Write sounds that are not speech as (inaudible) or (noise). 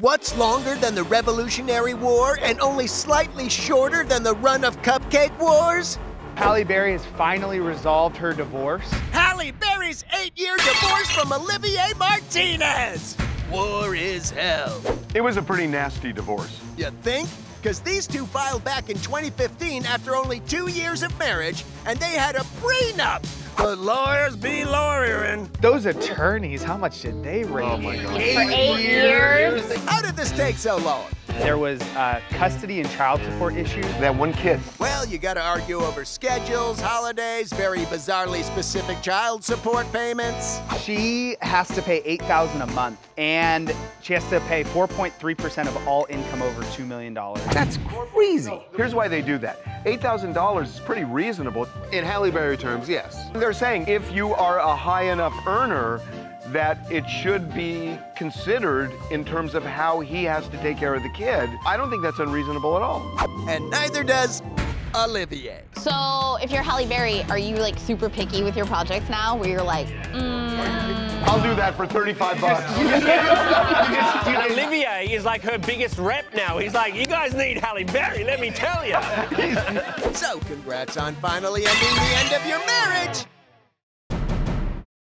What's longer than the Revolutionary War and only slightly shorter than the run of Cupcake Wars? Halle Berry has finally resolved her divorce. Halle Berry's eight-year divorce from Olivier Martinez! War is hell. It was a pretty nasty divorce. You think? Because these two filed back in 2015 after only two years of marriage, and they had a prenup. But lawyers be lawyering. Those attorneys, how much did they raise? Oh my God. For eight years. How did this take so long? There was uh, custody and child support issues. That one kid. Well, you gotta argue over schedules, holidays, very bizarrely specific child support payments. She has to pay 8000 a month, and she has to pay 4.3% of all income over $2 million. That's crazy. Here's why they do that. $8,000 is pretty reasonable. In Halle Berry terms, yes. They're saying if you are a high enough earner, that it should be considered in terms of how he has to take care of the kid. I don't think that's unreasonable at all. And neither does Olivier. So if you're Halle Berry, are you like super picky with your projects now? Where you're like, mm, I'll do that for 35 bucks. (laughs) (laughs) Olivier is like her biggest rep now. He's like, you guys need Halle Berry, let me tell you. (laughs) So congrats on finally ending the end of your marriage.